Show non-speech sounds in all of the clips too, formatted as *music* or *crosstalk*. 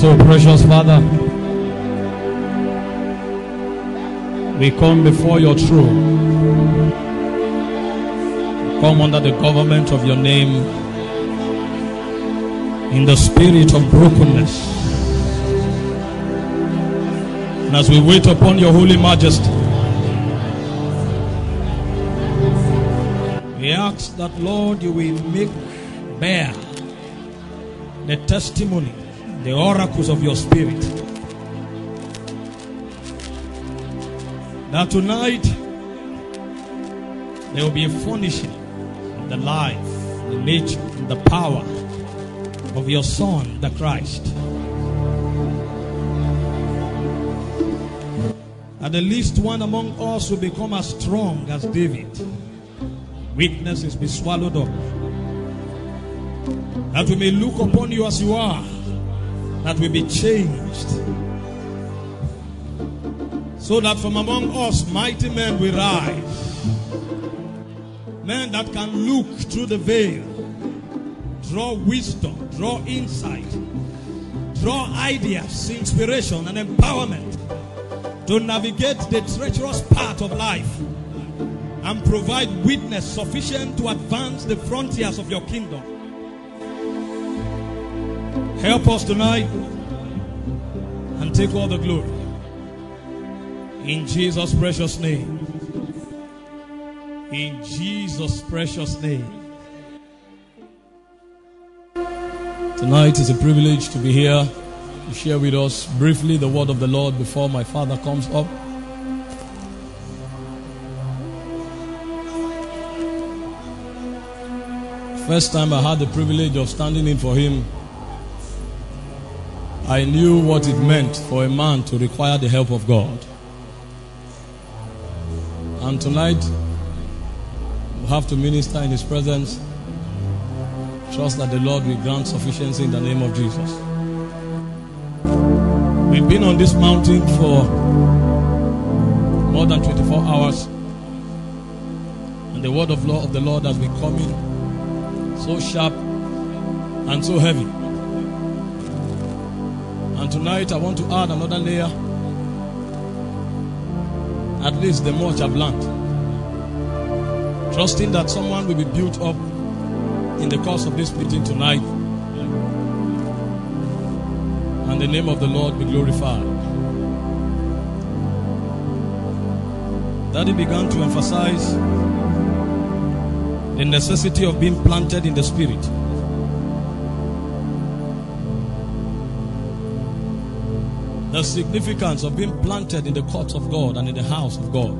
So, precious Father, we come before your throne. Come under the government of your name in the spirit of brokenness. And as we wait upon your holy majesty, we ask that, Lord, you will make bare the testimony, the oracles of your spirit. That tonight there will be a furnishing of the life, the nature, and the power of your Son, the Christ. At the least one among us will become as strong as David. Weaknesses be swallowed up. That we may look upon you as you are. That we be changed. So that from among us mighty men will rise. Men that can look through the veil, draw wisdom, draw insight, draw ideas, inspiration, and empowerment to navigate the treacherous path of life and provide witness sufficient to advance the frontiers of your kingdom. Help us tonight and take all the glory. In Jesus' precious name. In Jesus' precious name. Tonight is a privilege to be here to share with us briefly the word of the Lord before my father comes up. First time I had the privilege of standing in for him, I knew what it meant for a man to require the help of God. And tonight, we have to minister in his presence. Trust that the Lord will grant sufficiency in the name of Jesus. We've been on this mountain for more than 24 hours. And the word of, law of the Lord has been coming so sharp and so heavy. And tonight I want to add another layer. At least the much I've learned. Trusting that someone will be built up in the course of this meeting tonight. And the name of the Lord be glorified. Daddy began to emphasize the necessity of being planted in the spirit. The significance of being planted in the courts of God and in the house of God.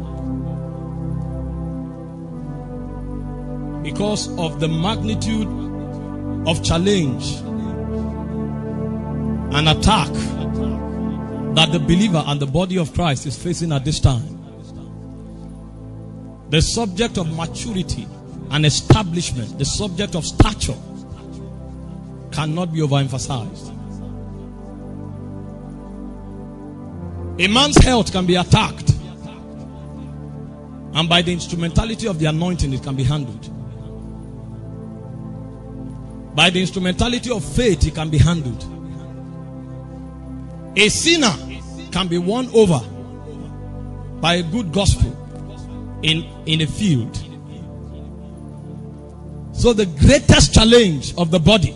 Because of the magnitude of challenge and attack that the believer and the body of Christ is facing at this time. The subject of maturity and establishment, the subject of stature, cannot be overemphasized. A man's health can be attacked, and by the instrumentality of the anointing, it can be handled. By the instrumentality of faith, it can be handled. A sinner can be won over by a good gospel in, in a field. So the greatest challenge of the body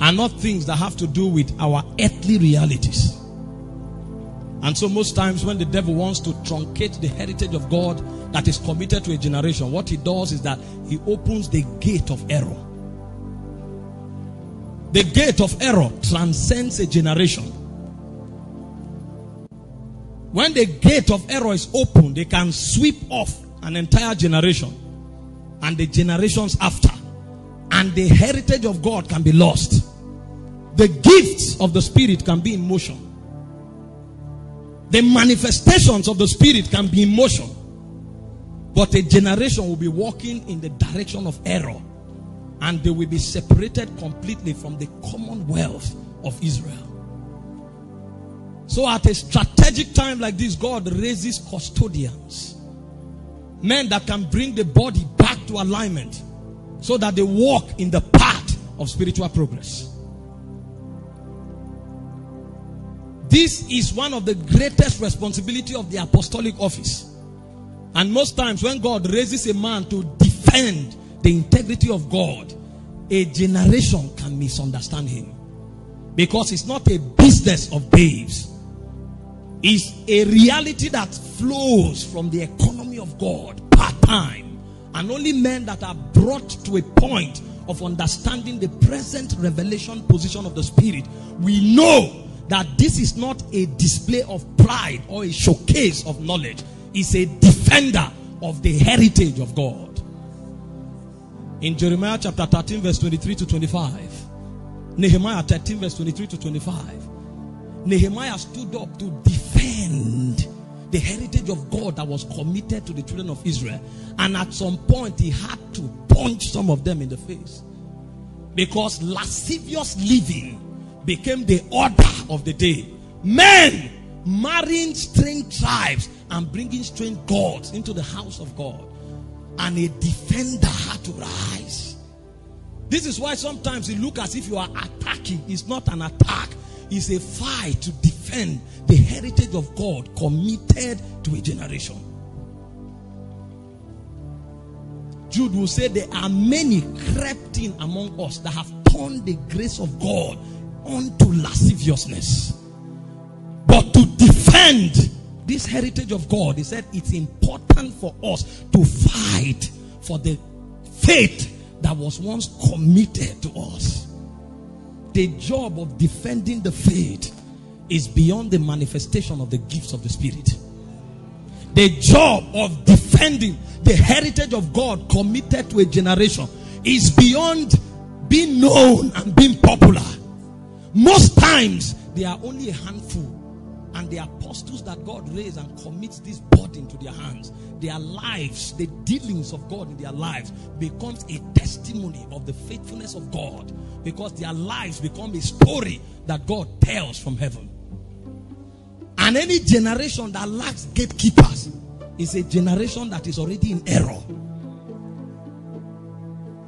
are not things that have to do with our earthly realities. And so most times when the devil wants to truncate the heritage of God that is committed to a generation, what he does is that he opens the gate of error. The gate of error transcends a generation. When the gate of error is open, they can sweep off an entire generation and the generations after. And the heritage of God can be lost. The gifts of the Spirit can be in motion. The manifestations of the Spirit can be in motion. But a generation will be walking in the direction of error. And they will be separated completely from the commonwealth of Israel. So at a strategic time like this, God raises custodians. Men that can bring the body back to alignment so that they walk in the path of spiritual progress. This is one of the greatest responsibility of the apostolic office. And most times when God raises a man to defend the integrity of God, a generation can misunderstand him. Because it's not a business of babes. It's a reality that flows from the economy of God part time. And only men that are brought to a point of understanding the present revelation position of the Spirit, we know that this is not a display of pride or a showcase of knowledge. It's a defender of the heritage of God. In Jeremiah chapter 13, verse 23 to 25, Nehemiah 13, verse 23 to 25, Nehemiah stood up to defend the heritage of God that was committed to the children of Israel. And at some point, he had to punch some of them in the face. Because lascivious living became the order of the day. Men marrying strange tribes and bringing strange gods into the house of God. And a defender had to rise. This is why sometimes it looks as if you are attacking. It's not an attack, it's a fight to defend the heritage of God committed to a generation. Jude will say there are many crept in among us that have turned the grace of God unto lasciviousness. But to defend this heritage of God, he said it's important for us to fight for the faith that was once committed to us. The job of defending the faith is beyond the manifestation of the gifts of the Spirit. The job of defending the heritage of God committed to a generation is beyond being known and being popular. Most times, they are only a handful. And the apostles that God raised and commits this burden to their hands, their lives, the dealings of God in their lives becomes a testimony of the faithfulness of God because their lives become a story that God tells from heaven. And any generation that lacks gatekeepers is a generation that is already in error.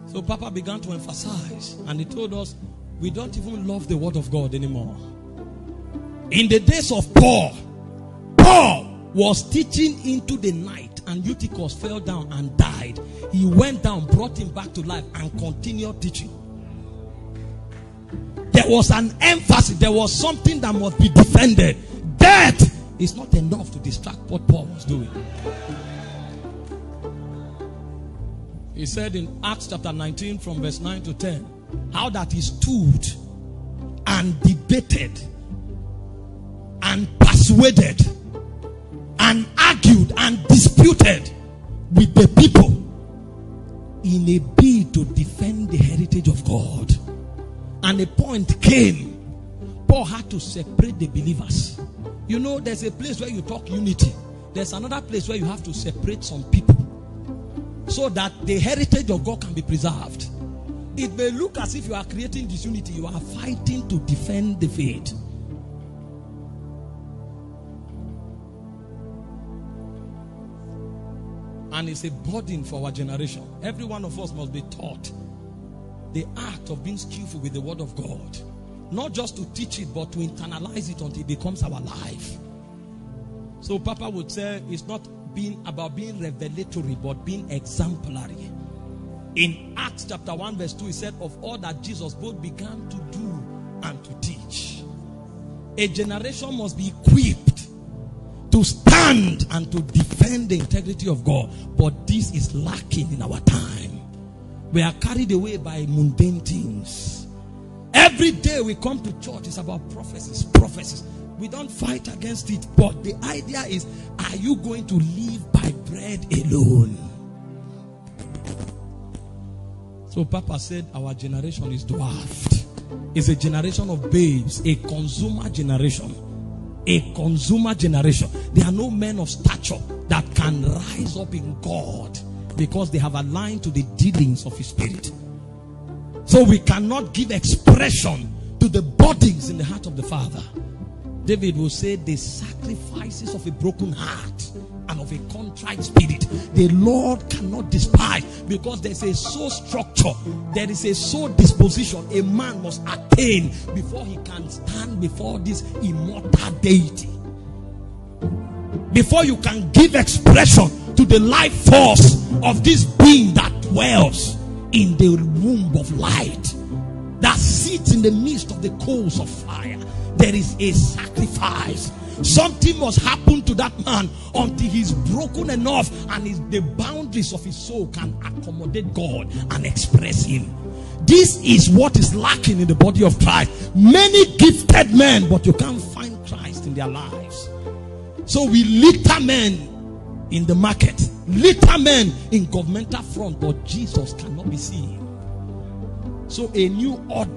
So Papa began to emphasize and he told us we don't even love the word of God anymore. In the days of Paul, Paul was teaching into the night and Eutychus fell down and died. He went down, brought him back to life and continued teaching. There was an emphasis, there was something that must be defended. Death is not enough to distract what Paul was doing. He said in Acts chapter 19 from verse 9 to 10 how that he stood and debated and persuaded and argued and disputed with the people in a bid to defend the heritage of God. And a point came, Paul had to separate the believers. You know, there's a place where you talk unity, there's another place where you have to separate some people so that the heritage of God can be preserved. It may look as if you are creating disunity, you are fighting to defend the faith. And it's a burden for our generation. Every one of us must be taught the art of being skillful with the word of God. Not just to teach it, but to internalize it until it becomes our life. So Papa would say it's not being about being revelatory, but being exemplary. In Acts chapter 1, verse 2, he said, Of all that Jesus both began to do and to teach. A generation must be equipped to stand and to defend the integrity of God. But this is lacking in our time. We are carried away by mundane things. Every day we come to church, it's about prophecies, prophecies. We don't fight against it, but the idea is are you going to live by bread alone? So Papa said our generation is dwarfed. It's a generation of babes, a consumer generation. A consumer generation. There are no men of stature that can rise up in God because they have aligned to the dealings of His Spirit. So we cannot give expression to the bodies in the heart of the Father. David will say, The sacrifices of a broken heart and of a contrite spirit. The Lord cannot despise because there's a soul structure, there is a soul disposition a man must attain before he can stand before this immortal deity. Before you can give expression to the life force of this being that dwells in the womb of light, that sits in the midst of the coals of fire, there is a sacrifice Something must happen to that man until he's broken enough and the boundaries of his soul can accommodate God and express him. This is what is lacking in the body of Christ. Many gifted men, but you can't find Christ in their lives. So we litter men in the market, litter men in governmental front, but Jesus cannot be seen. So a new order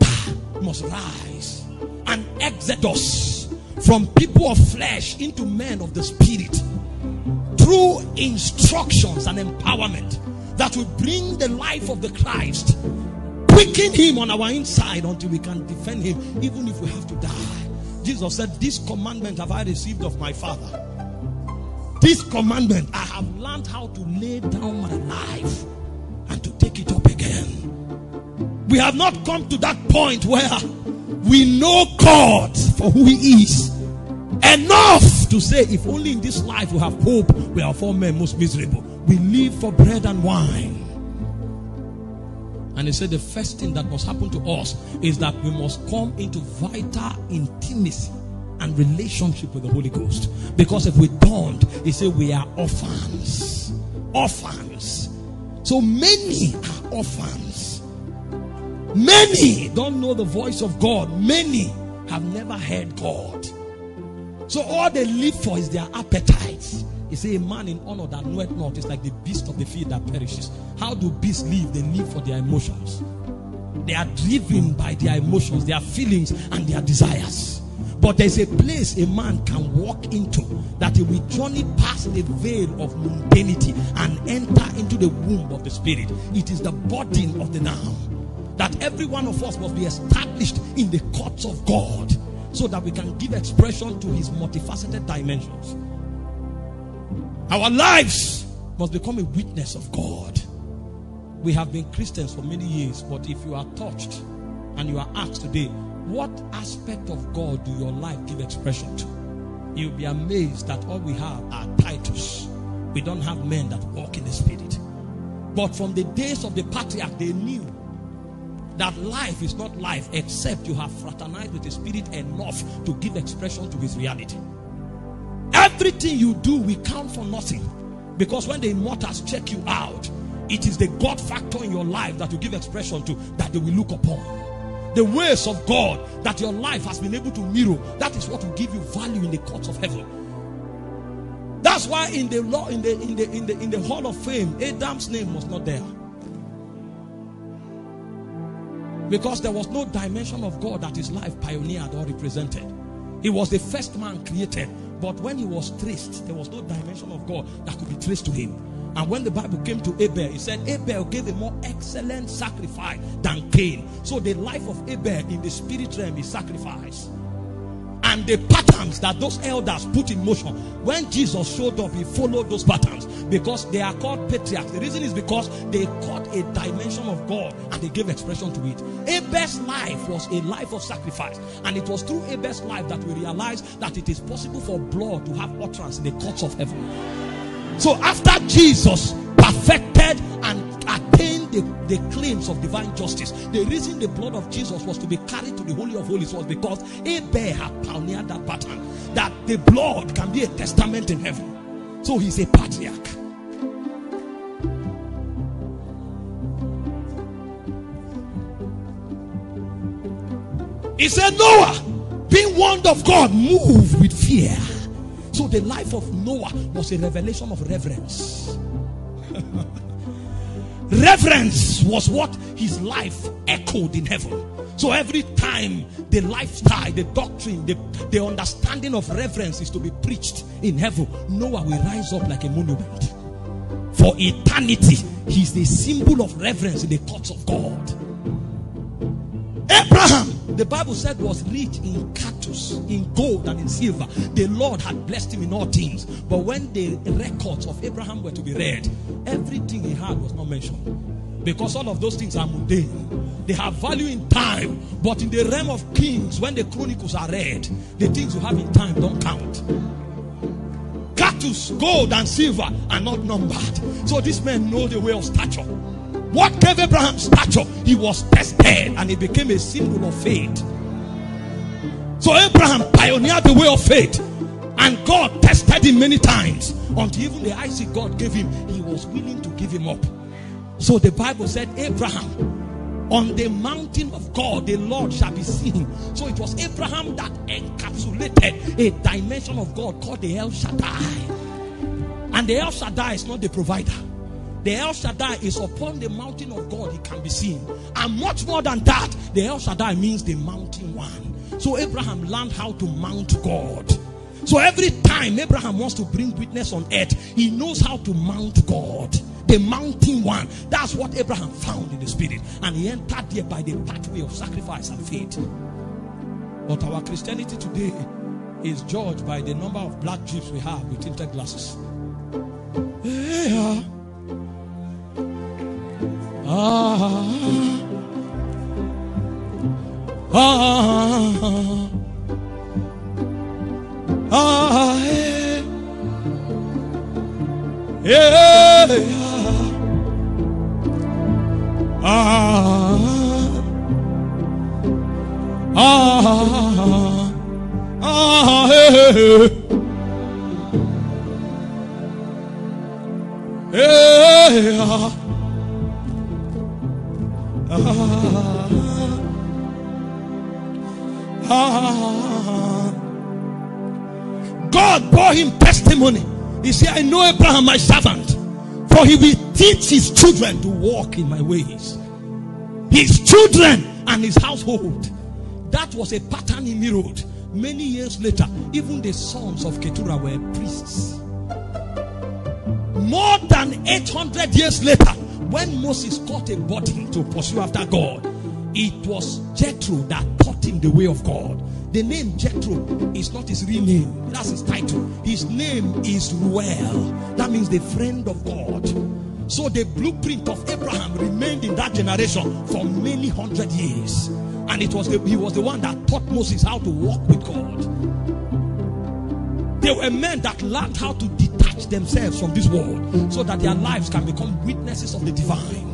must rise, an exodus from people of flesh into men of the spirit through instructions and empowerment that will bring the life of the Christ, quicken him on our inside until we can defend him, even if we have to die. Jesus said, This commandment have I received of my Father. This commandment, I have learned how to lay down my life and to take it up again. We have not come to that point where we know God for who He is. Enough to say, if only in this life we have hope, we are four men most miserable. We live for bread and wine. And he said, the first thing that must happen to us is that we must come into vital intimacy and relationship with the Holy Ghost. Because if we don't, he said, we are orphans. Orphans. So many are orphans. Many don't know the voice of God. Many have never heard God. So all they live for is their appetites. He a man in honor that knoweth not is like the beast of the field that perishes. How do beasts live? They live for their emotions. They are driven by their emotions, their feelings, and their desires. But there's a place a man can walk into that he will journey past the veil of mundanity and enter into the womb of the spirit. It is the burden of the now that every one of us must be established in the courts of God so that we can give expression to his multifaceted dimensions. Our lives must become a witness of God. We have been Christians for many years, but if you are touched and you are asked today, what aspect of God do your life give expression to? You'll be amazed that all we have are titles. We don't have men that walk in the spirit. But from the days of the patriarch, they knew that life is not life except you have fraternized with the spirit enough to give expression to his reality. Everything you do, we count for nothing. Because when the immortals check you out, it is the God factor in your life that you give expression to that they will look upon. The ways of God that your life has been able to mirror, that is what will give you value in the courts of heaven. That's why in the law, in the in the in the in the hall of fame, Adam's name was not there. Because there was no dimension of God that his life pioneered or represented. He was the first man created. But when he was traced, there was no dimension of God that could be traced to him. And when the Bible came to Abel, he said Abel gave a more excellent sacrifice than Cain. So the life of Abel in the spirit realm is sacrifice and the patterns that those elders put in motion. When Jesus showed up, he followed those patterns because they are called patriarchs. The reason is because they caught a dimension of God and they gave expression to it. Abel's life was a life of sacrifice, and it was through Abel's life that we realized that it is possible for blood to have utterance in the courts of heaven. So after Jesus perfected and the, the claims of divine justice. The reason the blood of Jesus was to be carried to the Holy of Holies was because Abel had pioneered that pattern that the blood can be a testament in heaven. So he's a patriarch. He said, Noah, being warned of God, moved with fear. So the life of Noah was a revelation of reverence. *laughs* Reverence was what his life echoed in heaven. So every time the lifestyle, the doctrine, the, the understanding of reverence is to be preached in heaven, Noah will rise up like a monument. For eternity, he's the symbol of reverence in the courts of God. Abraham, the Bible said was rich in cattle, in gold, and in silver. The Lord had blessed him in all things. But when the records of Abraham were to be read, everything he had was not mentioned. Because all of those things are mundane. They have value in time. But in the realm of kings, when the chronicles are read, the things you have in time don't count. Gold, and silver are not numbered. So this man know the way of stature. What gave Abraham stature? He was tested and he became a symbol of faith. So Abraham pioneered the way of faith. And God tested him many times until even the Isaac God gave him, he was willing to give him up. So the Bible said, Abraham, on the mountain of God, the Lord shall be seen. So it was Abraham that encapsulated a dimension of God called the El Shaddai. And the El Shaddai is not the provider. The El Shaddai is upon the mountain of God, he can be seen. And much more than that, the El Shaddai means the mountain one. So Abraham learned how to mount God. So every time Abraham wants to bring witness on earth, he knows how to mount God. The mountain one. That's what Abraham found in the spirit. And he entered there by the pathway of sacrifice and faith. But our Christianity today is judged by the number of black jeeps we have with tinted glasses. Yeah. Ah. Ah. Ah. Yeah. Ah. Ah. Ah. Yeah. God bore him testimony. He said, I know Abraham, my servant, for he will teach his children to walk in my ways. His children and his household. That was a pattern he mirrored. Many years later, even the sons of Keturah were priests. More than 800 years later, when Moses caught a body to pursue after God, it was Jethro that taught him the way of God. The name Jethro is not his real name, that's his title. His name is Reuel. That means the friend of God. So the blueprint of Abraham remained in that generation for many hundred years. And it was the, he was the one that taught Moses how to walk with God. They were men that learned how to detach themselves from this world so that their lives can become witnesses of the divine.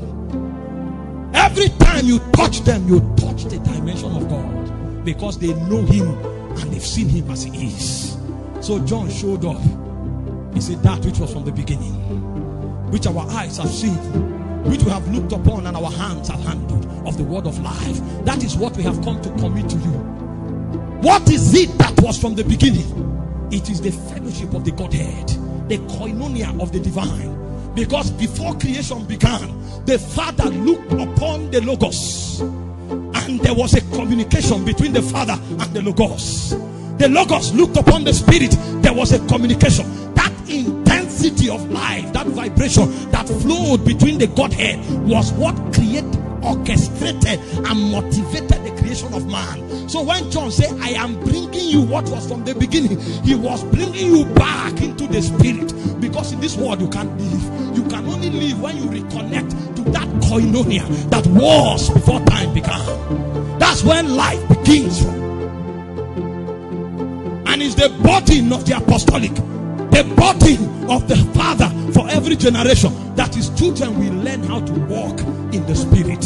Every time you touch them, you touch the dimension of God because they know Him and they've seen Him as He is. So John showed up. He said, That which was from the beginning, which our eyes have seen, which we have looked upon and our hands have handled of the word of life. That is what we have come to commit to you. What is it that was from the beginning? It is the fellowship of the Godhead, the koinonia of the divine. Because before creation began, the Father looked upon the Logos, and there was a communication between the Father and the Logos. The Logos looked upon the Spirit, there was a communication. That intensity of life, that vibration that flowed between the Godhead was what created orchestrated and motivated the creation of man. So when John said, I am bringing you what was from the beginning, he was bringing you back into the spirit. Because in this world you can't live. You can only live when you reconnect to that koinonia that was before time began. That's when life begins. And it's the burden of the apostolic, the burden of the Father for every generation that his children will learn how to walk in the spirit.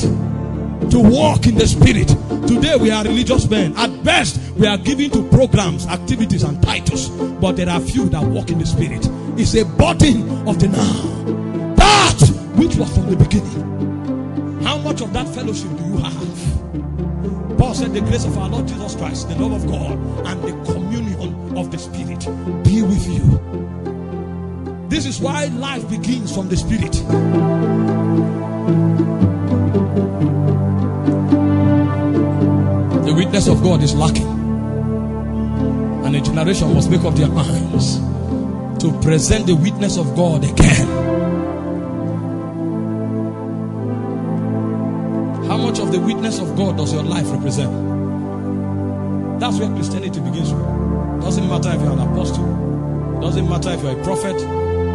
To walk in the spirit. Today we are religious men. At best, we are given to programs, activities, and titles. But there are few that walk in the spirit. It's a burden of the now. That which was from the beginning. How much of that fellowship do you have? Paul said, The grace of our Lord Jesus Christ, the love of God, and the communion of the Spirit be with you. This is why life begins from the Spirit. The witness of God is lacking. And a generation must make up their minds to present the witness of God again. How much of the witness of God does your life represent? That's where Christianity begins from. Doesn't matter if you're an apostle, it doesn't matter if you're a prophet,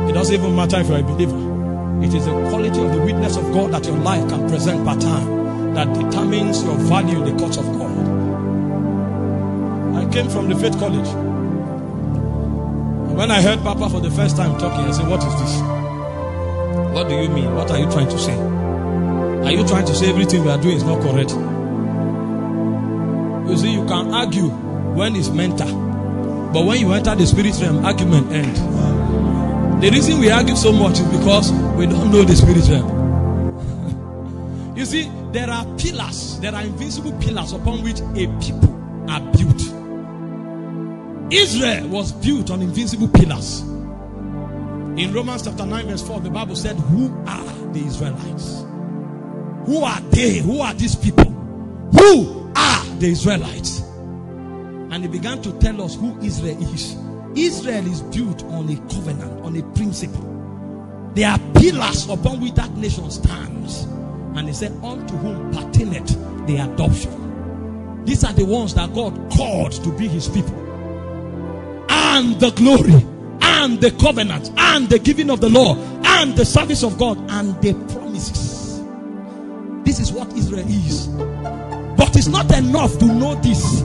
it doesn't even matter if you're a believer. It is the quality of the witness of God that your life can present per time that determines your value in the courts of God. I came from the faith college. And when I heard Papa for the first time talking, I said, What is this? What do you mean? What are you trying to say? Are you trying to say everything we are doing is not correct? You see, you can argue when it's mental, but when you enter the spirit realm, argument end. The reason we argue so much is because we don't know the spirit realm. *laughs* you see, there are pillars, there are invisible pillars upon which a people are built. Israel was built on invisible pillars. In Romans chapter 9, verse 4, the Bible said, Who are the Israelites? Who are they? Who are these people? Who are the Israelites? And he began to tell us who Israel is. Israel is built on a covenant, on a principle. There are pillars upon which that nation stands. And he said, Unto whom pertaineth the adoption. These are the ones that God called to be his people. And the glory, and the covenant, and the giving of the law, and the service of God, and the promises. This is what Israel is. But it's not enough to know this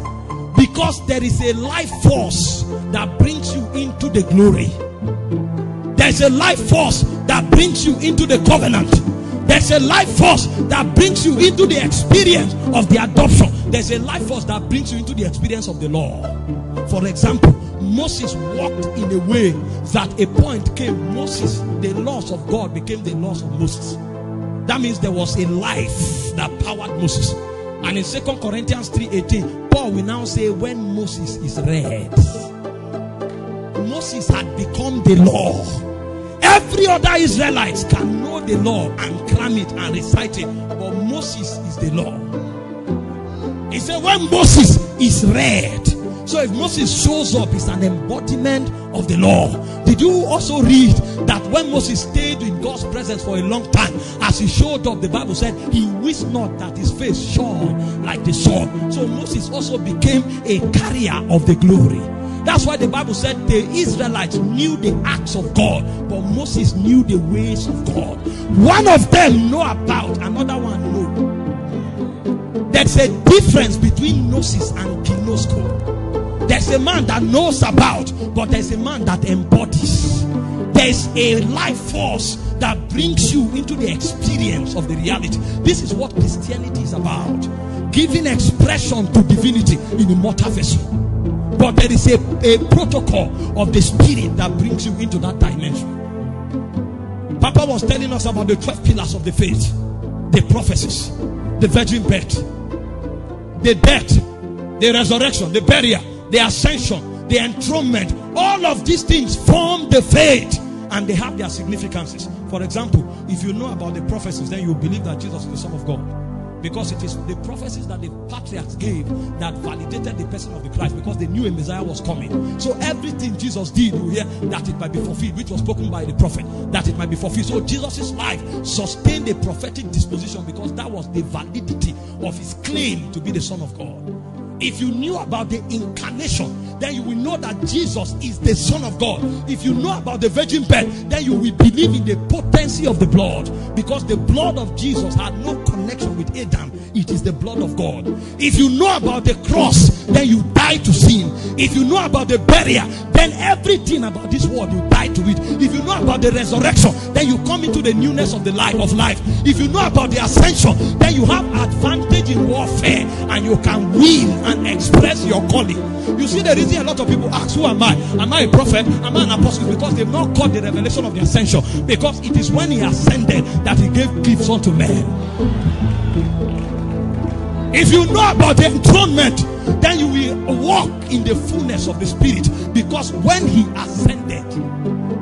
because there is a life force that brings you into the glory. There's a life force that brings you into the covenant. There's a life force that brings you into the experience of the adoption. There's a life force that brings you into the experience of the law. For example, Moses walked in a way that a point came. Moses, the laws of God became the laws of Moses. That means there was a life that powered Moses. And in Second Corinthians 3:18, Paul will now say, when Moses is read, Moses had become the law. Every other Israelite can know the law and cram it and recite it, but Moses is the law. He said, when Moses is read, so if Moses shows up, it's an embodiment of the law. Did you also read that when Moses stayed in God's presence for a long time, as he showed up, the Bible said he wished not that his face shone like the sun. So Moses also became a carrier of the glory. That's why the Bible said the Israelites knew the acts of God, but Moses knew the ways of God. One of them know about, another one know. There's a difference between gnosis and ginosko. There's a man that knows about, but there's a man that embodies. There's a life force that brings you into the experience of the reality. This is what Christianity is about giving expression to divinity in a mortal vessel. But there is a, a protocol of the spirit that brings you into that dimension. Papa was telling us about the 12 pillars of the faith the prophecies, the virgin birth, the death, the resurrection, the burial, the ascension, the enthronement. All of these things form the faith and they have their significances. For example, if you know about the prophecies, then you believe that Jesus is the Son of God. Because it is the prophecies that the patriarchs gave that validated the person of the Christ because they knew a Messiah was coming. So everything Jesus did, you hear that it might be fulfilled, which was spoken by the prophet, that it might be fulfilled. So Jesus' life sustained a prophetic disposition because that was the validity of his claim to be the Son of God. If you knew about the incarnation, then you will know that Jesus is the Son of God. If you know about the virgin birth, then you will believe in the potency of the blood because the blood of Jesus had no connection with Adam. It is the blood of God. If you know about the cross, then you die to sin. If you know about the burial, then everything about this world you die to it. If you know about the resurrection, then you come into the newness of the life of life. If you know about the ascension, then you have advantage in warfare and you can win and express your calling. You see the reason a lot of people ask, Who am I? Am I a prophet? Am I an apostle? Because they've not caught the revelation of the ascension. Because it is when he ascended that he gave gifts unto men. If you know about the enthronement, will walk in the fullness of the spirit. Because when he ascended,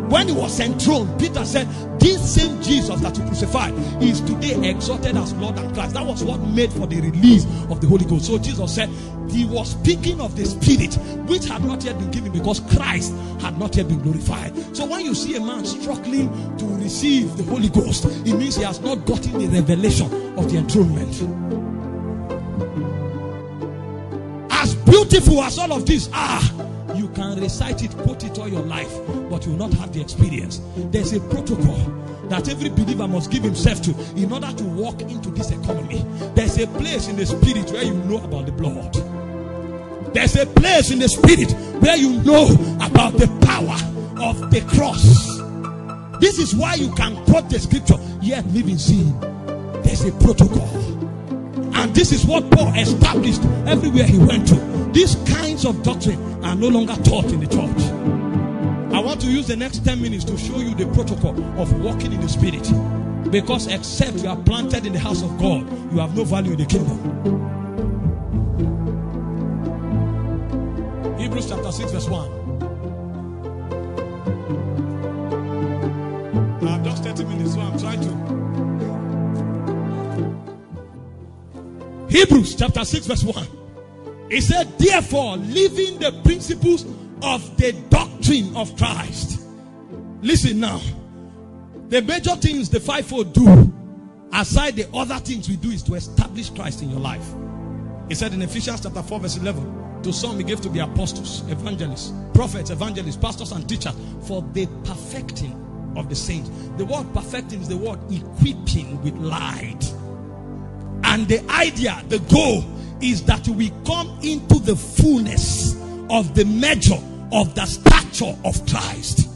when he was enthroned, Peter said, This same Jesus that you crucified is today exalted as Lord and Christ. That was what made for the release of the Holy Ghost. So Jesus said, He was speaking of the Spirit which had not yet been given because Christ had not yet been glorified. So when you see a man struggling to receive the Holy Ghost, it means he has not gotten the revelation of the enthronement. Beautiful as all of this ah, you can recite it, quote it all your life, but you will not have the experience. There's a protocol that every believer must give himself to in order to walk into this economy. There's a place in the spirit where you know about the blood. There's a place in the spirit where you know about the power of the cross. This is why you can quote the scripture yet live in sin. There's a protocol. And this is what Paul established everywhere he went to. These kinds of doctrine are no longer taught in the church. I want to use the next 10 minutes to show you the protocol of walking in the spirit. Because except you are planted in the house of God, you have no value in the kingdom. Hebrews chapter 6, verse 1. I have just 30 minutes, so I'm trying to. Hebrews chapter 6, verse 1. He said, Therefore, living the principles of the doctrine of Christ. Listen now. The major things the fivefold do, aside the other things we do, is to establish Christ in your life. He said in Ephesians chapter 4, verse 11, to some he gave to be apostles, evangelists, prophets, evangelists, pastors, and teachers for the perfecting of the saints. The word perfecting is the word equipping with light. And the idea, the goal, is that we come into the fullness of the measure of the stature of Christ.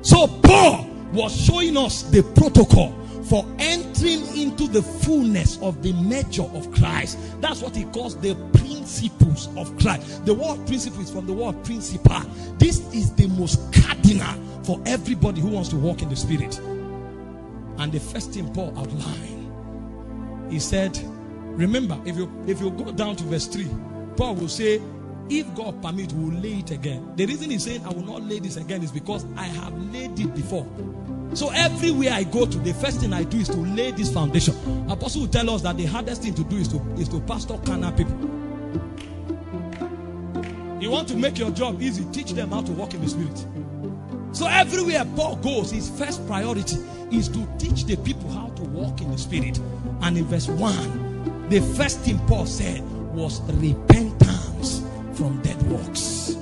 So Paul was showing us the protocol for entering into the fullness of the measure of Christ. That's what he calls the principles of Christ. The word principle is from the word principal. This is the most cardinal for everybody who wants to walk in the spirit. And the first thing Paul outlined, he said, Remember, if you if you go down to verse 3, Paul will say, if God permit, we will lay it again. The reason he's saying I will not lay this again is because I have laid it before. So everywhere I go to, the first thing I do is to lay this foundation. Apostle will tell us that the hardest thing to do is to is to pastor carnal people. You want to make your job easy, teach them how to walk in the spirit. So everywhere Paul goes, his first priority is to teach the people how to walk in the spirit. And in verse 1, the first thing Paul said was repentance from dead works.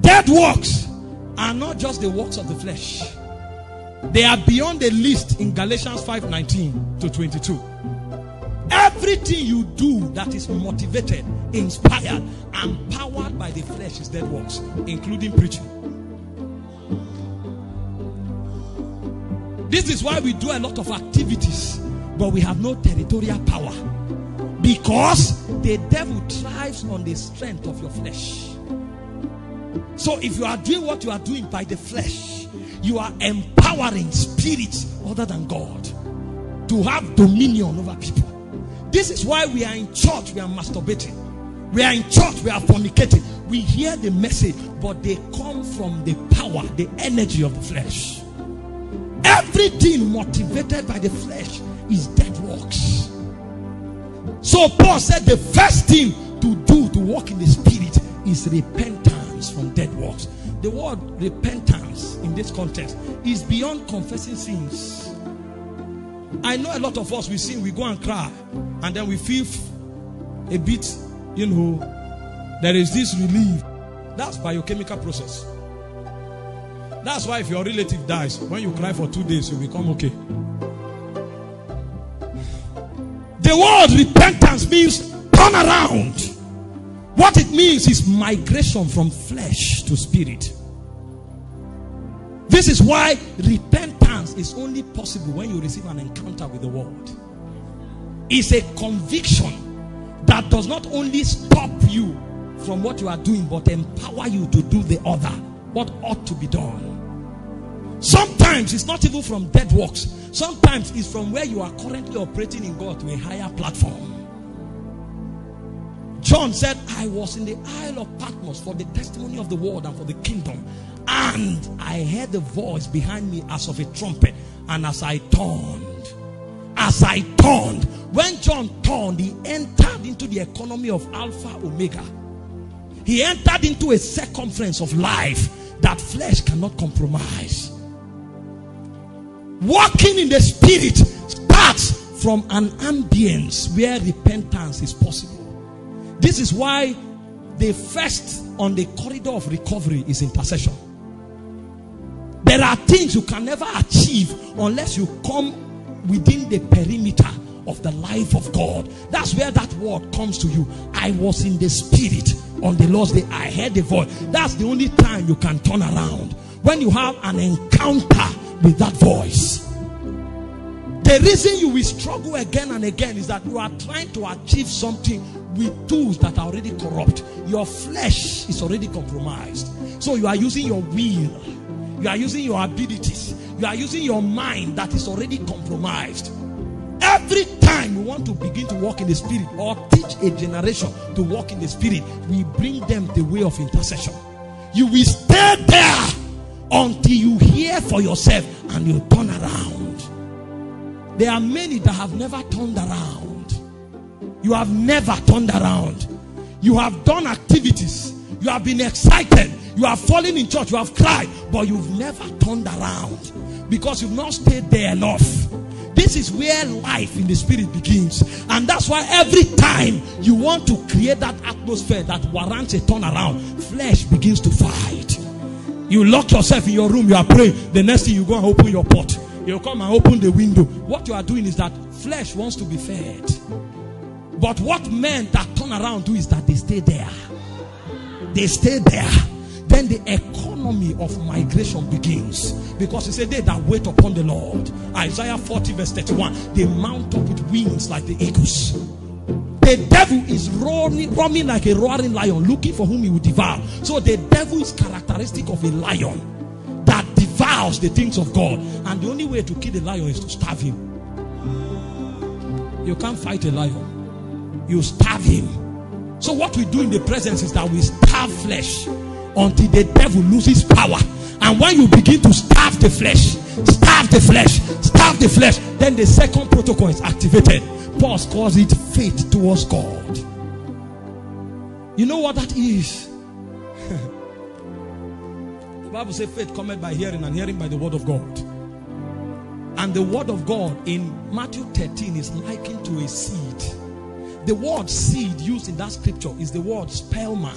Dead works are not just the works of the flesh. They are beyond the list in Galatians 5:19 to 22. Everything you do that is motivated, inspired, and powered by the flesh is dead works, including preaching. This is why we do a lot of activities, but we have no territorial power. Because the devil thrives on the strength of your flesh. So if you are doing what you are doing by the flesh, you are empowering spirits other than God to have dominion over people. This is why we are in church, we are masturbating. We are in church, we are fornicating. We hear the message, but they come from the power, the energy of the flesh. Everything motivated by the flesh is dead works. So Paul said the first thing to do to walk in the spirit is repentance from dead works. The word repentance in this context is beyond confessing sins. I know a lot of us we sin, we go and cry, and then we feel a bit, you know, there is this relief. That's biochemical process. That's why if your relative dies, when you cry for two days, you become okay. The word repentance means turn around. What it means is migration from flesh to spirit. This is why repentance is only possible when you receive an encounter with the word. It's a conviction that does not only stop you from what you are doing, but empower you to do the other, what ought to be done. Sometimes it's not even from dead works. Sometimes it's from where you are currently operating in God to a higher platform. John said, I was in the Isle of Patmos for the testimony of the word and for the kingdom. And I heard a voice behind me as of a trumpet. And as I turned, as I turned, when John turned, he entered into the economy of Alpha Omega. He entered into a circumference of life that flesh cannot compromise. Walking in the spirit starts from an ambience where repentance is possible. This is why the first on the corridor of recovery is intercession. There are things you can never achieve unless you come within the perimeter of the life of God. That's where that word comes to you. I was in the spirit on the Lord's day. I heard the voice. That's the only time you can turn around. When you have an encounter with that voice. The reason you will struggle again and again is that you are trying to achieve something with tools that are already corrupt. Your flesh is already compromised. So you are using your will, you are using your abilities, you are using your mind that is already compromised. Every time we want to begin to walk in the spirit or teach a generation to walk in the spirit, we bring them the way of intercession. You will stay there until you hear for yourself and you turn around. There are many that have never turned around. You have never turned around. You have done activities. You have been excited. You have fallen in church. You have cried. But you've never turned around because you've not stayed there enough. This is where life in the spirit begins. And that's why every time you want to create that atmosphere that warrants a turnaround, flesh begins to fight. You lock yourself in your room, you are praying. The next thing you go and open your pot. You come and open the window. What you are doing is that flesh wants to be fed. But what men that turn around do is that they stay there. They stay there. Then the economy of migration begins. Because he said, They that wait upon the Lord. Isaiah 40, verse 31. They mount up with wings like the eagles. The devil is roaming, roaming like a roaring lion, looking for whom he will devour. So the devil is characteristic of a lion that devours the things of God. And the only way to kill a lion is to starve him. You can't fight a lion, you starve him. So, what we do in the presence is that we starve flesh until the devil loses power. And when you begin to starve the flesh, starve the flesh, starve the flesh, then the second protocol is activated. Paul calls it faith towards God. You know what that is? *laughs* the Bible says faith cometh by hearing, and hearing by the word of God. And the word of God in Matthew 13 is likened to a seed. The word seed used in that scripture is the word sperma.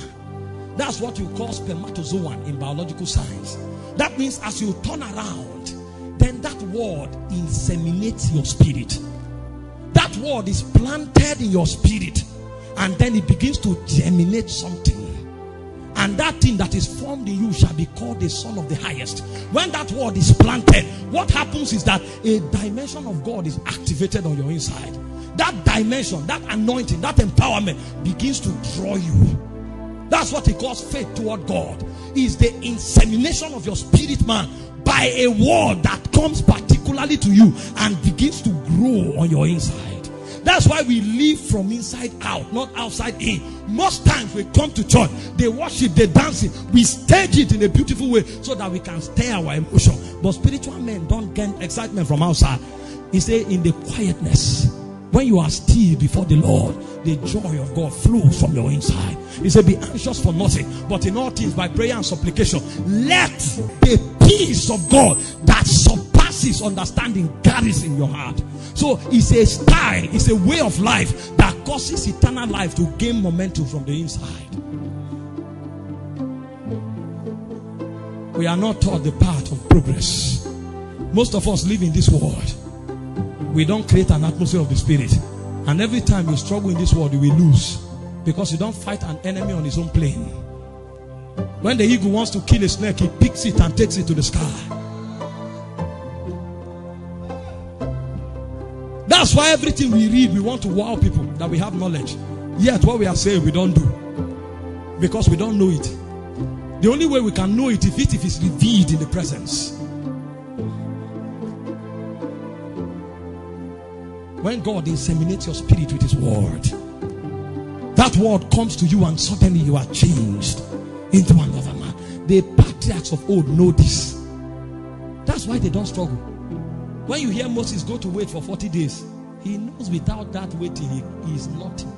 That's what you call spermatozoan in biological science. That means as you turn around, then that word inseminates your spirit. That word is planted in your spirit, and then it begins to germinate something. And that thing that is formed in you shall be called the Son of the Highest. When that word is planted, what happens is that a dimension of God is activated on your inside. That dimension, that anointing, that empowerment begins to draw you. That's what he calls faith toward God. Is the insemination of your spirit man by a word that comes particularly to you and begins to grow on your inside. That's why we live from inside out, not outside in. Most times we come to church, they worship, they dancing, we stage it in a beautiful way so that we can stir our emotion. But spiritual men don't get excitement from outside. He say in the quietness, when you are still before the Lord, the joy of God flows from your inside. He said, Be anxious for nothing, but in all things by prayer and supplication, let the peace of God that surpasses understanding in your heart. So it's a style, it's a way of life that causes eternal life to gain momentum from the inside. We are not taught the path of progress. Most of us live in this world. We don't create an atmosphere of the spirit. And every time you struggle in this world, you will lose. Because you don't fight an enemy on his own plane. When the eagle wants to kill a snake, he picks it and takes it to the sky. That's why everything we read, we want to wow people that we have knowledge. Yet, what we are saying, we don't do. Because we don't know it. The only way we can know it is if it's revealed in the presence. When God inseminates your spirit with His word, that word comes to you, and suddenly you are changed into another man. The patriarchs of old know this. That's why they don't struggle. When you hear Moses go to wait for 40 days, he knows without that waiting, he, is nothing.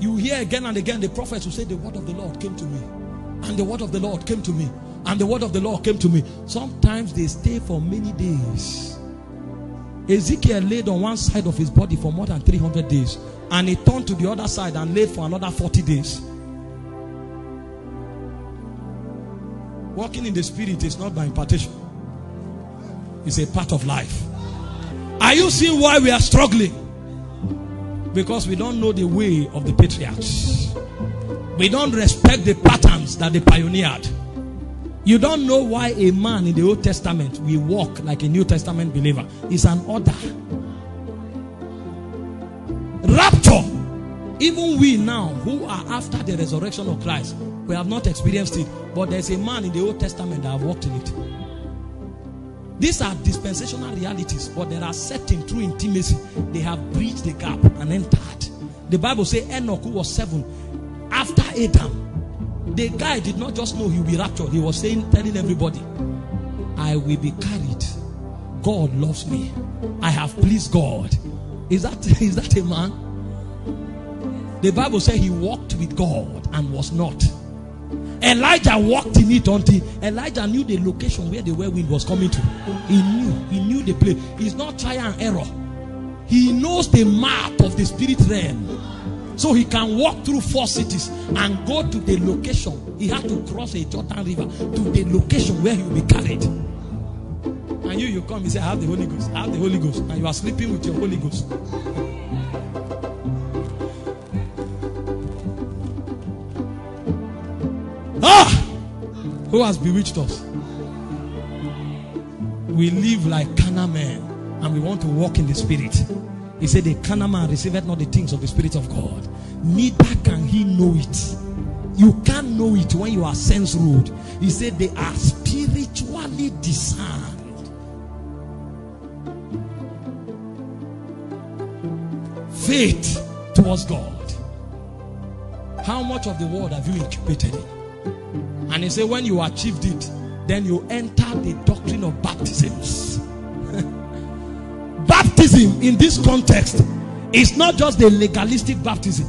You hear again and again the prophets who say, The word of the Lord came to me, and the word of the Lord came to me, and the word of the Lord came to me. Sometimes they stay for many days. Ezekiel laid on one side of his body for more than 300 days. And he turned to the other side and laid for another 40 days. Walking in the spirit is not by impartation. It's a part of life. Are you seeing why we are struggling? Because we don't know the way of the patriarchs. We don't respect the patterns that they pioneered. You don't know why a man in the Old Testament will walk like a New Testament believer. It's an order. Rapture. Even we now, who are after the resurrection of Christ, we have not experienced it. But there's a man in the Old Testament that have walked in it. These are dispensational realities, but there are certain through intimacy. They have bridged the gap and entered. The Bible says Enoch, who was seven, after Adam, the guy did not just know he will be raptured. He was saying, telling everybody, I will be carried. God loves me. I have pleased God. Is that *laughs* is that a man? The Bible said he walked with God and was not. Elijah walked in it until Elijah knew the location where the whirlwind was coming to. He knew, he knew the place. It's not trial and error. He knows the map of the spirit realm. So he can walk through four cities and go to the location. He had to cross a Jordan River to the location where he will be carried. And you, you come, you say, I have the Holy Ghost. I have the Holy Ghost. And you are sleeping with your Holy Ghost. Who has bewitched us? We live like carnal men and we want to walk in the spirit. He said, The carnal man receiveth not the things of the Spirit of God, neither can he know it. You can't know it when you are sense ruled. He said, They are spiritually discerned. Faith towards God. How much of the world have you incubated in? And he said, When you achieved it, then you enter the doctrine of baptisms *laughs* baptism in this context is not just the legalistic baptism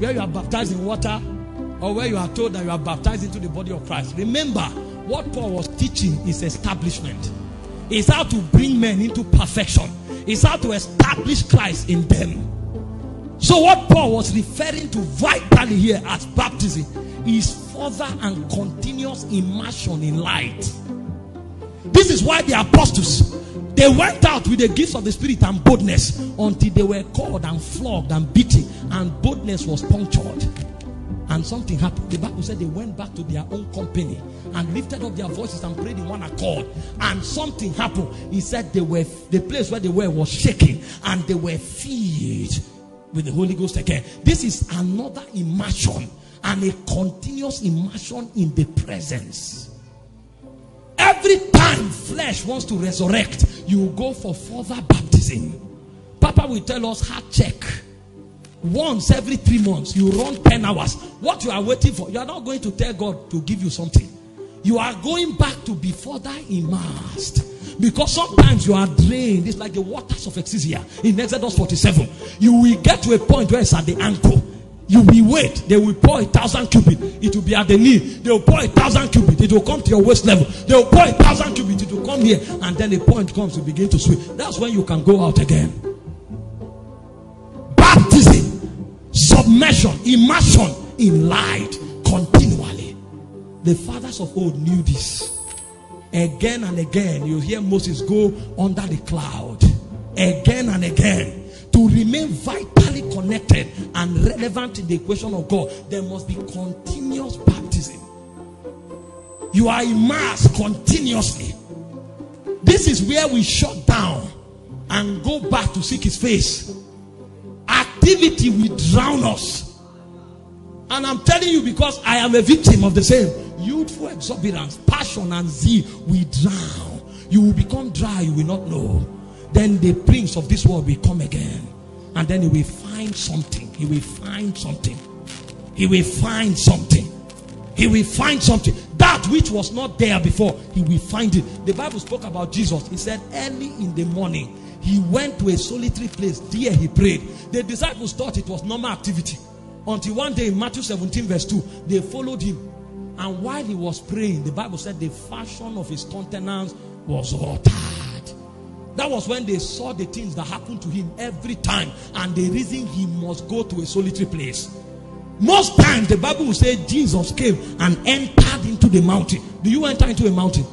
where you are baptized in water or where you are told that you are baptized into the body of Christ. Remember, what Paul was teaching is establishment. It's how to bring men into perfection. It's how to establish Christ in them. So what Paul was referring to vitally here as baptism is further and continuous immersion in light. This is why the apostles they went out with the gifts of the Spirit and boldness until they were called and flogged and beaten, and boldness was punctured. And something happened. The Bible said they went back to their own company and lifted up their voices and prayed in one accord. And something happened. He said they were the place where they were was shaking and they were filled with the Holy Ghost again. This is another immersion and a continuous immersion in the presence. Every time flesh wants to resurrect, you go for further baptism. Papa will tell us heart check. Once every three months, you run 10 hours. What you are waiting for, you are not going to tell God to give you something. You are going back to be further immersed. Because sometimes you are drained. It's like the waters of Ezekiel in Exodus 47. You will get to a point where it's at the ankle. You will wait. They will pour a thousand cubits. It will be at the knee. They will pour a thousand cubits. It will come to your waist level. They will pour a thousand cubits. It will come here. And then a point comes to begin to swim. That's when you can go out again. Baptism, submersion, immersion in light continually. The fathers of old knew this. Again and again, you hear Moses go under the cloud. Again and again to remain vitally connected and relevant in the equation of God, there must be continuous baptism. You are immersed continuously. This is where we shut down and go back to seek his face. Activity will drown us. And I'm telling you because I am a victim of the same. Youthful exuberance, passion, and zeal will drown. You will become dry, you will not know then the prince of this world will come again. And then he will find something. He will find something. He will find something. He will find something. That which was not there before, he will find it. The Bible spoke about Jesus. He said, early in the morning, he went to a solitary place. There he prayed. The disciples thought it was normal activity. Until one day in Matthew 17, verse 2, they followed him. And while he was praying, the Bible said the fashion of his countenance was altered. That was when they saw the things that happened to him every time, and the reason he must go to a solitary place. Most times, the Bible will say Jesus came and entered into the mountain. Do you enter into a mountain?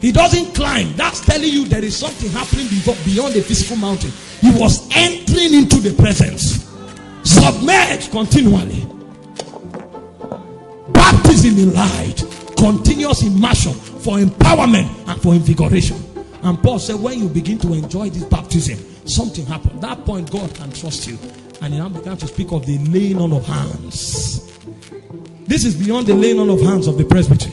He doesn't climb. That's telling you there is something happening beyond the physical mountain. He was entering into the presence. Submerged continually. Baptism in light. Continuous immersion for empowerment and for invigoration. And Paul said, when you begin to enjoy this baptism, something happened. That point, God can trust you. And he now began to speak of the laying on of hands. This is beyond the laying on of hands of the presbytery.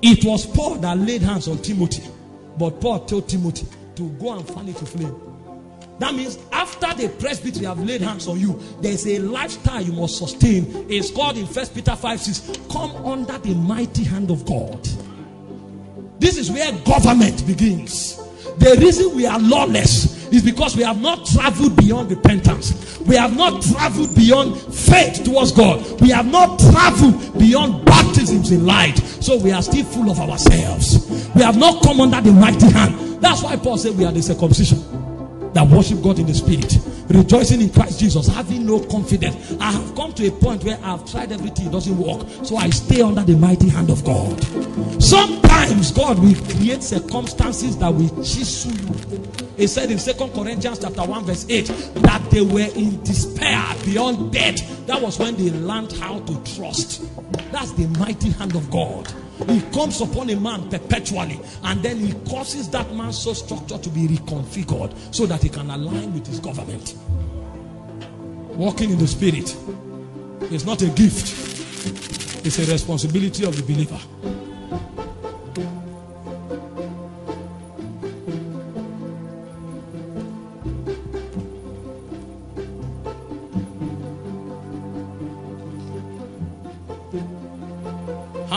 It was Paul that laid hands on Timothy. But Paul told Timothy to go and fan it to flame. That means after the presbytery have laid hands on you, there's a lifestyle you must sustain. It's called in First Peter 5 6. Come under the mighty hand of God. This is where government begins. The reason we are lawless is because we have not traveled beyond repentance. We have not traveled beyond faith towards God. We have not traveled beyond baptisms in light. So we are still full of ourselves. We have not come under the mighty hand. That's why Paul said we are the circumcision that worship God in the spirit, rejoicing in Christ Jesus, having no confidence. I have come to a point where I've tried everything, it doesn't work. So I stay under the mighty hand of God. Sometimes God will create circumstances that will chisel you. He said in Second Corinthians chapter 1, verse 8, that they were in despair beyond death. That was when they learned how to trust. That's the mighty hand of God. He comes upon a man perpetually and then he causes that man's soul structure to be reconfigured so that he can align with his government. Walking in the spirit is not a gift, it's a responsibility of the believer.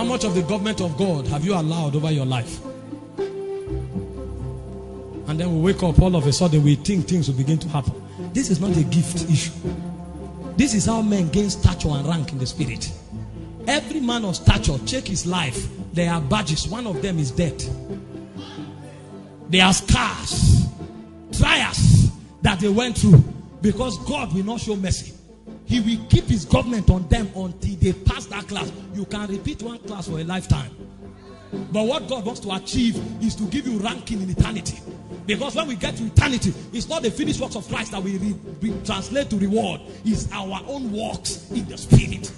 How much of the government of God have you allowed over your life? And then we wake up all of a sudden, we think things will begin to happen. This is not a gift issue. This is how men gain stature and rank in the spirit. Every man of stature, check his life. There are badges. One of them is death. There are scars, trials that they went through because God will not show mercy. He will keep his government on them until they pass that class. You can repeat one class for a lifetime. But what God wants to achieve is to give you ranking in eternity. Because when we get to eternity, it's not the finished works of Christ that we, re- we translate to reward, it's our own works in the spirit.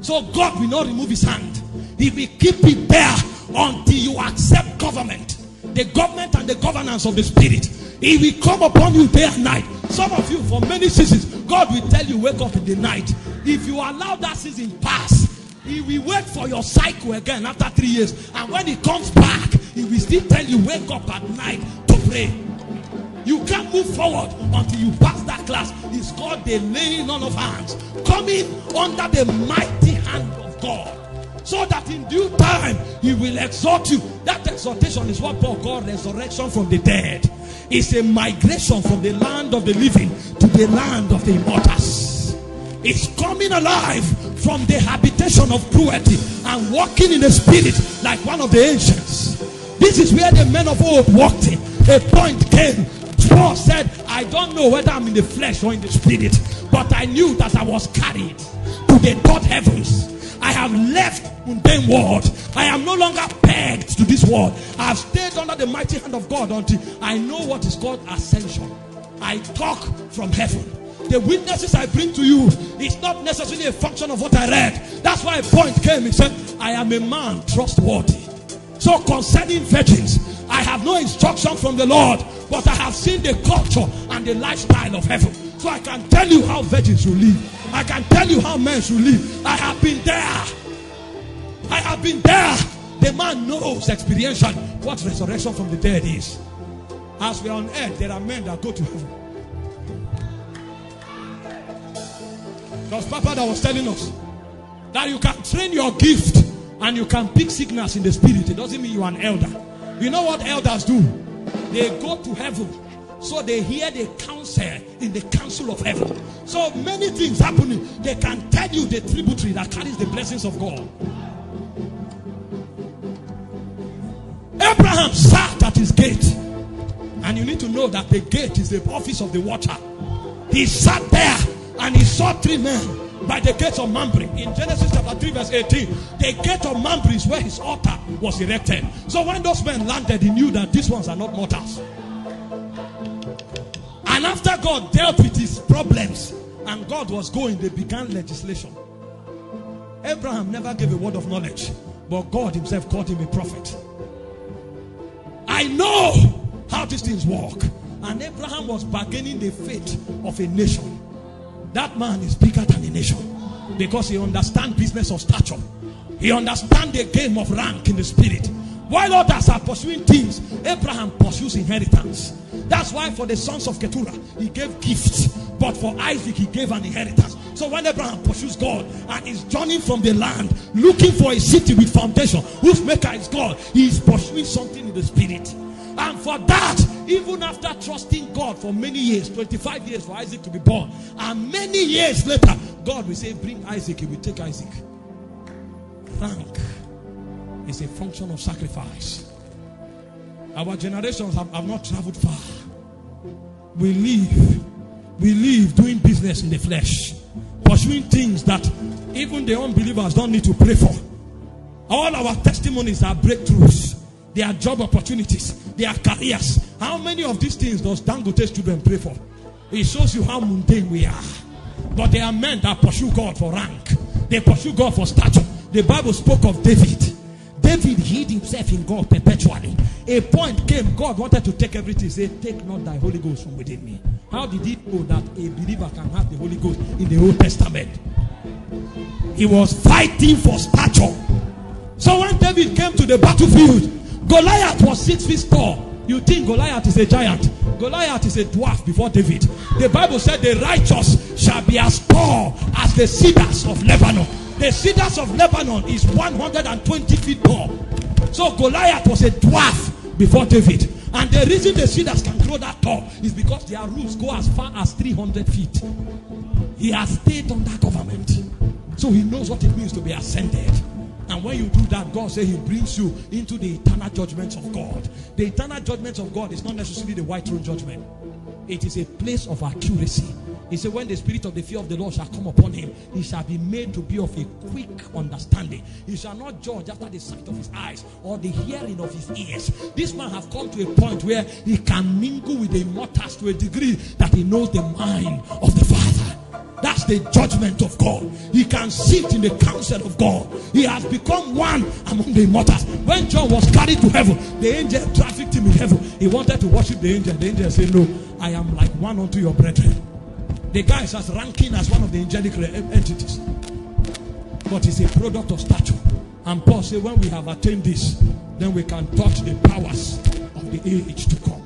So God will not remove his hand, He will keep it there until you accept government. The government and the governance of the spirit. He will come upon you day and night. Some of you, for many seasons, God will tell you, wake up in the night. If you allow that season pass, He will wait for your cycle again after three years. And when He comes back, He will still tell you, wake up at night to pray. You can't move forward until you pass that class. It's called the laying on of hands. Coming under the mighty hand of God. So that in due time he will exhort you. That exhortation is what Paul called resurrection from the dead. It's a migration from the land of the living to the land of the immortals. It's coming alive from the habitation of cruelty and walking in the spirit like one of the ancients. This is where the men of old walked in. A point came. Paul said, I don't know whether I'm in the flesh or in the spirit, but I knew that I was carried to the third heavens. I have left mundane world. I am no longer pegged to this world. I have stayed under the mighty hand of God until I know what is called ascension. I talk from heaven. The witnesses I bring to you is not necessarily a function of what I read. That's why a point came. He said, I am a man trustworthy. So concerning virgins, I have no instruction from the Lord, but I have seen the culture and the lifestyle of heaven. So I can tell you how virgins should live. I can tell you how men should live. I have been there. I have been there. The man knows experientially what resurrection from the dead is. As we are on earth, there are men that go to heaven. Because Papa that was telling us that you can train your gift and you can pick signals in the spirit. It doesn't mean you are an elder. You know what elders do? They go to heaven so they hear the counsel in the council of heaven. So many things happening. They can tell you the tributary that carries the blessings of God. Abraham sat at his gate. And you need to know that the gate is the office of the watcher. He sat there and he saw three men by the gates of Mamre. In Genesis chapter 3, verse 18, the gate of Mamre is where his altar was erected. So when those men landed, he knew that these ones are not mortals. And after God dealt with his problems and God was going, they began legislation. Abraham never gave a word of knowledge, but God himself called him a prophet. I know how these things work. And Abraham was bargaining the fate of a nation. That man is bigger than a nation because he understands business of stature. He understands the game of rank in the spirit. While others are pursuing things, Abraham pursues inheritance. That's why for the sons of Keturah, he gave gifts. But for Isaac, he gave an inheritance. So when Abraham pursues God and is journeying from the land, looking for a city with foundation, whose maker is God, he is pursuing something in the spirit. And for that, even after trusting God for many years 25 years for Isaac to be born, and many years later, God will say, Bring Isaac, he will take Isaac. Rank is a function of sacrifice. Our generations have, have not traveled far. We live, we live doing business in the flesh, pursuing things that even the unbelievers don't need to pray for. All our testimonies are breakthroughs. They are job opportunities. They are careers. How many of these things does Dangote's children pray for? It shows you how mundane we are. But there are men that pursue God for rank. They pursue God for stature. The Bible spoke of David. David hid himself in God perpetually. A point came, God wanted to take everything. Said, Take not thy Holy Ghost from within me. How did he know that a believer can have the Holy Ghost in the Old Testament? He was fighting for stature. So when David came to the battlefield, Goliath was six feet tall. You think Goliath is a giant? Goliath is a dwarf before David. The Bible said the righteous shall be as tall as the cedars of Lebanon. The cedars of Lebanon is 120 feet tall. So Goliath was a dwarf before David. And the reason the cedars can grow that tall is because their roots go as far as 300 feet. He has stayed under government. So he knows what it means to be ascended. And when you do that, God says He brings you into the eternal judgments of God. The eternal judgments of God is not necessarily the white throne judgment, it is a place of accuracy. He said, When the spirit of the fear of the Lord shall come upon him, he shall be made to be of a quick understanding. He shall not judge after the sight of his eyes or the hearing of his ears. This man have come to a point where he can mingle with the immortals to a degree that he knows the mind of the Father. That's the judgment of God. He can sit in the council of God. He has become one among the immortals. When John was carried to heaven, the angel trafficked him in heaven. He wanted to worship the angel. The angel said, No, I am like one unto your brethren. The guy is as ranking as one of the angelic entities. But he's a product of stature. And Paul said, When we have attained this, then we can touch the powers of the age to come.